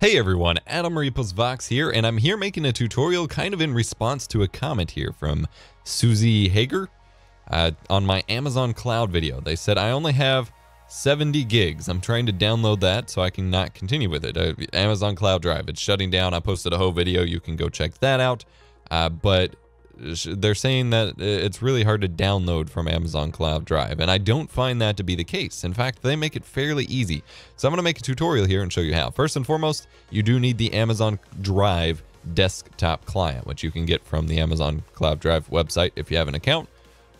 Hey everyone, Adam Epos Vox here, and I'm here making a tutorial kind of in response to a comment here from Susie Hager uh, on my Amazon Cloud video. They said, I only have 70 gigs. I'm trying to download that so I can not continue with it. Uh, Amazon Cloud Drive, it's shutting down. I posted a whole video. You can go check that out. Uh, but they're saying that uh, it's really hard to download from Amazon Cloud Drive, and I don't find that to be the case. In fact, they make it fairly easy. So I'm going to make a tutorial here and show you how. First and foremost, you do need the Amazon Drive desktop client, which you can get from the Amazon Cloud Drive website if you have an account.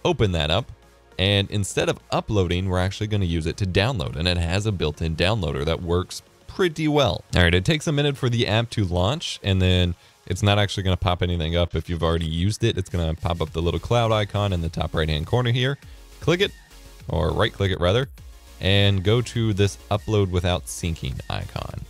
Open that up, and instead of uploading, we're actually going to use it to download, and it has a built-in downloader that works pretty well. All right, it takes a minute for the app to launch, and then it's not actually going to pop anything up if you've already used it. It's going to pop up the little cloud icon in the top right hand corner here. Click it, or right click it rather, and go to this upload without syncing icon.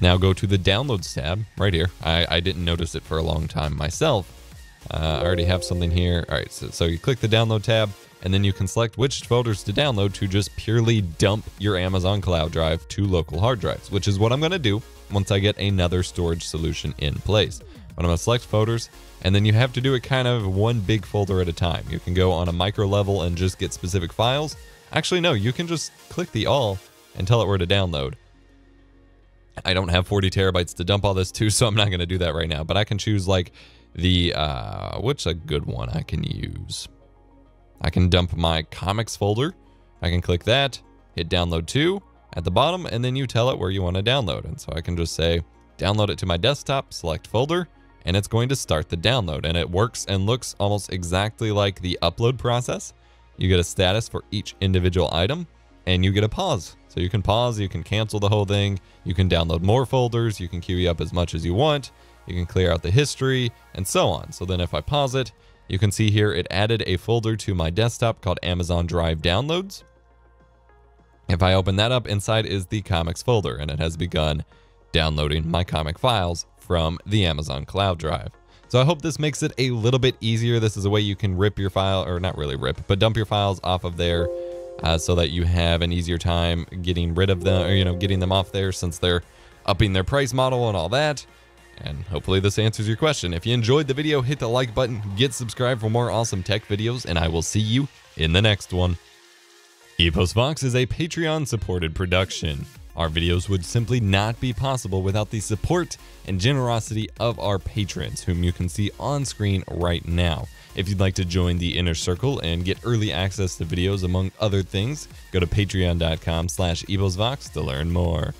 Now go to the downloads tab right here. I, I didn't notice it for a long time myself. Uh, I already have something here. All right, so, so you click the download tab and then you can select which folders to download to just purely dump your Amazon Cloud Drive to local hard drives, which is what I'm going to do once I get another storage solution in place. But I'm to select folders, and then you have to do it kind of one big folder at a time. You can go on a micro level and just get specific files. Actually, no, you can just click the all and tell it where to download. I don't have 40 terabytes to dump all this to, so I'm not going to do that right now. But I can choose like the, uh, what's a good one I can use? I can dump my comics folder. I can click that, hit download to at the bottom, and then you tell it where you want to download. And so I can just say, download it to my desktop, select folder, and it's going to start the download. And it works and looks almost exactly like the upload process. You get a status for each individual item, and you get a pause. So you can pause, you can cancel the whole thing, you can download more folders, you can queue up as much as you want, you can clear out the history, and so on. So then if I pause it, you can see here it added a folder to my desktop called Amazon Drive Downloads. If I open that up, inside is the comics folder, and it has begun downloading my comic files from the Amazon Cloud Drive. So I hope this makes it a little bit easier. This is a way you can rip your file, or not really rip, but dump your files off of there uh, so that you have an easier time getting rid of them, or, you know, getting them off there since they're upping their price model and all that. And hopefully this answers your question. If you enjoyed the video, hit the like button, get subscribed for more awesome tech videos, and I will see you in the next one. Epos Vox is a Patreon supported production. Our videos would simply not be possible without the support and generosity of our patrons, whom you can see on screen right now. If you'd like to join the inner circle and get early access to videos among other things, go to patreon.com slash eposvox to learn more.